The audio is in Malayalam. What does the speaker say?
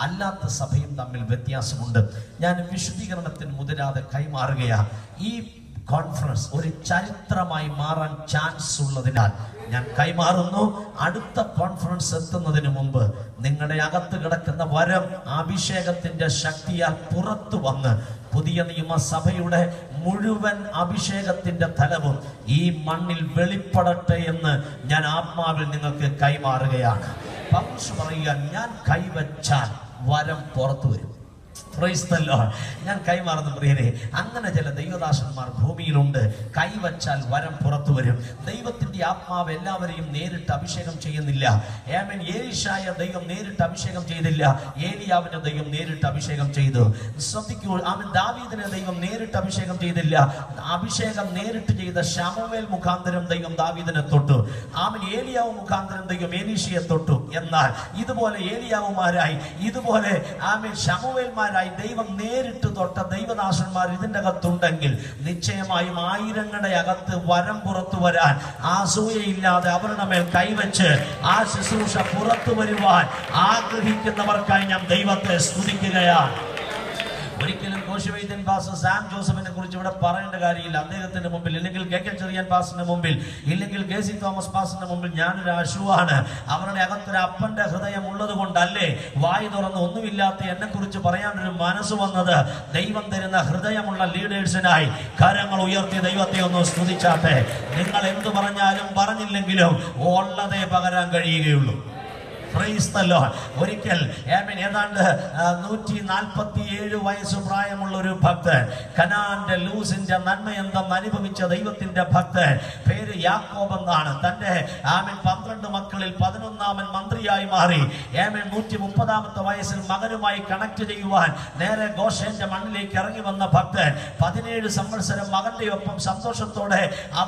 അല്ലാത്ത സഭയും തമ്മിൽ വ്യത്യാസമുണ്ട്. ഞാൻ വിശുദ്ധീകരണത്തിന് മുതിരാതെ കൈമാറുകയാണ് ഈ കോൺഫറൻസ് ഒരു ചരിത്രമായി മാറാൻ ചാൻസ് ഉള്ളതിനാൽ ഞാൻ കൈമാറുന്നു അടുത്ത കോൺഫറൻസ് എത്തുന്നതിന് മുമ്പ് നിങ്ങളുടെ അകത്ത് കിടക്കുന്ന വരം അഭിഷേകത്തിന്റെ ശക്തിയാൽ പുറത്തു വന്ന് പുതിയ നിയമസഭയുടെ മുഴുവൻ അഭിഷേകത്തിന്റെ തലവും ഈ മണ്ണിൽ വെളിപ്പെടട്ടെ എന്ന് ഞാൻ ആത്മാവിൽ നിങ്ങൾക്ക് കൈമാറുകയാണ് പറയുക ഞാൻ കൈവച്ചാൽ വരം പുറത്തു വരും. ഞാൻ കൈമാറുന്ന പ്രിയരെ. അങ്ങനെ ചില ദൈവദാസന്മാർ ഭൂമിയിലുണ്ട്. കൈവച്ചാൽ വരം പുറത്തു വരും. ദൈവത്തിന്റെ ആത്മാവ് എല്ലാവരെയും നേരിട്ട് അഭിഷേകം ചെയ്യുന്നില്ല. ഏമൻ ഏലിഷായ ദൈവം നേരിട്ട് അഭിഷേകം ചെയ്തില്ല. ഏലിയാവിന്റെ ദൈവം നേരിട്ട് അഭിഷേകം ചെയ്തു. ശ്രദ്ധിക്കൂ ആമൻ. ദാവീദിനെ ദൈവം നേരിട്ട് അഭിഷേകം ചെയ്തില്ല. അഭിഷേകം നേരിട്ട് ചെയ്ത ശമുവേൽ മുഖാന്തരം ദൈവം ദാവീദിനെ തൊട്ടു. ആമൻ. ഏലിയാവ് മുഖാന്തരം ദൈവം ഏലീഷയെ തൊട്ടു. എന്നാൽ ഇതുപോലെ ഏലിയാവുമാരായി ഇതുപോലെ ആമൻ ശമുവേൽമാരായി ദൈവം നേരിട്ട് തൊട്ട ദൈവദാസന്മാർ ഇതിന്റെ അകത്തുണ്ടെങ്കിൽ നിശ്ചയമായും ആയിരങ്ങളുടെ അകത്ത് വരം പുറത്തു വരാൻ ആ ആസൂയയില്ലാതെ അവരുടെ മേൽ കൈവച്ച് ആ ശുശ്രൂഷ പുറത്തു വരുവാൻ ആഗ്രഹിക്കുന്നവർക്കായി ഞാൻ ദൈവത്തെ സ്തുതിക്കുകയാണ്. ഒരിക്കലും കോശവൈദ്യൻ പാസ് സാം ജോസഫിനെ കുറിച്ച് ഇവിടെ പറയേണ്ട കാര്യമില്ല. അദ്ദേഹത്തിന്റെ മുമ്പിൽ ഇല്ലെങ്കിൽ കെ കെ ചെറിയാൻ പാസിന്റെ മുമ്പിൽ ഇല്ലെങ്കിൽ കെ സി തോമസ് പാസിന്റെ മുമ്പിൽ ഞാനൊരു അശുവാണ്. അവരുടെ അകത്തൊരു അപ്പന്റെ ഹൃദയം ഉള്ളത് കൊണ്ടല്ലേ വായി തുറന്ന് ഒന്നുമില്ലാത്ത എന്നെ കുറിച്ച് പറയാനൊരു മനസ്സ് വന്നത്? ദൈവം തരുന്ന ഹൃദയമുള്ള ലീഡേഴ്സിനായി കരങ്ങൾ ഉയർത്തി ദൈവത്തെ ഒന്ന് സ്തുതിച്ചാട്ടെ. നിങ്ങൾ എന്തു പറഞ്ഞാലും പറഞ്ഞില്ലെങ്കിലും ഉള്ളതേ പകരാൻ കഴിയുകയുള്ളൂ. ഒരിക്കൽ ഏതാണ്ട് നൂറ്റി നാൽപ്പത്തി ഏഴ് വയസ്സ് പ്രായമുള്ള ഒരു ഭക്തൻ കനാന്റെ ലൂസിന്റെ നന്മയന്തം അനുഭവിച്ച ദൈവത്തിന്റെ ഭക്തൻ പേര് യാക്കോബ് എന്നാണ്. തന്റെ ആമിൻ പന്ത്രണ്ട് മക്കളിൽ പതിനൊന്നാമൻ മന്ത്രിയായി മാറി. ഏമിൻ നൂറ്റി മുപ്പതാമത്തെ വയസ്സിൽ മകനുമായി കണക്ട് ചെയ്യുവാൻ നേരെ ഗോഷന്റെ മണ്ണിലേക്ക് ഇറങ്ങി വന്ന ഭക്തൻ പതിനേഴ് സംവത്സരം മകന്റെ ഒപ്പം സന്തോഷത്തോടെ അവൾ